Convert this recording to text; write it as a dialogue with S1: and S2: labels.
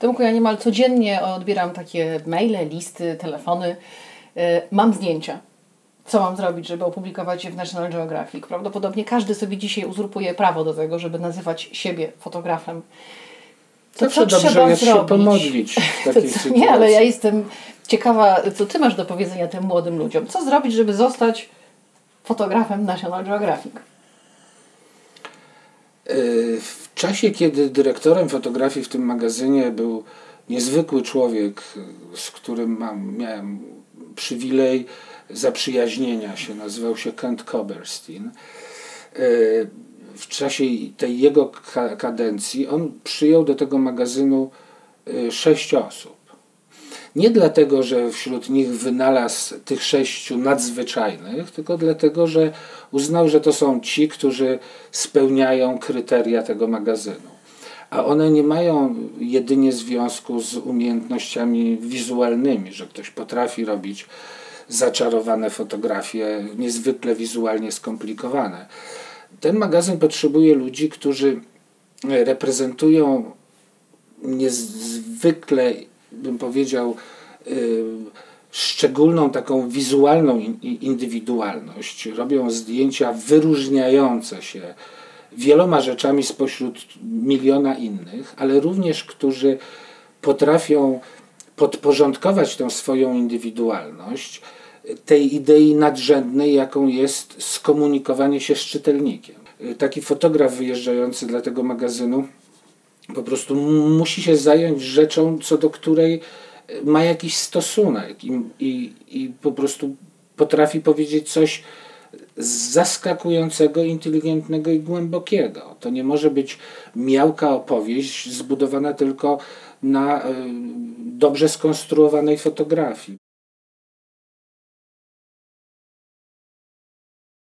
S1: Tomku, ja niemal codziennie odbieram takie maile, listy, telefony. E, mam zdjęcia. Co mam zrobić, żeby opublikować je w National Geographic? Prawdopodobnie każdy sobie dzisiaj uzurpuje prawo do tego, żeby nazywać siebie fotografem.
S2: To Zawsze co dobrze trzeba jest zrobić? się pomodlić w takiej
S1: to, co, Nie, ale ja jestem ciekawa, co ty masz do powiedzenia tym młodym ludziom. Co zrobić, żeby zostać fotografem National Geographic?
S2: W czasie, kiedy dyrektorem fotografii w tym magazynie był niezwykły człowiek, z którym mam, miałem przywilej zaprzyjaźnienia się, nazywał się Kent Koberstein. E, w czasie tej jego kadencji on przyjął do tego magazynu e, sześć osób. Nie dlatego, że wśród nich wynalazł tych sześciu nadzwyczajnych, tylko dlatego, że uznał, że to są ci, którzy spełniają kryteria tego magazynu. A one nie mają jedynie związku z umiejętnościami wizualnymi, że ktoś potrafi robić zaczarowane fotografie, niezwykle wizualnie skomplikowane. Ten magazyn potrzebuje ludzi, którzy reprezentują niezwykle bym powiedział, y, szczególną taką wizualną indywidualność. Robią zdjęcia wyróżniające się wieloma rzeczami spośród miliona innych, ale również którzy potrafią podporządkować tę swoją indywidualność tej idei nadrzędnej, jaką jest skomunikowanie się z czytelnikiem. Taki fotograf wyjeżdżający dla tego magazynu po prostu musi się zająć rzeczą, co do której ma jakiś stosunek i, i, i po prostu potrafi powiedzieć coś zaskakującego, inteligentnego i głębokiego. To nie może być miałka opowieść zbudowana tylko na y, dobrze skonstruowanej fotografii.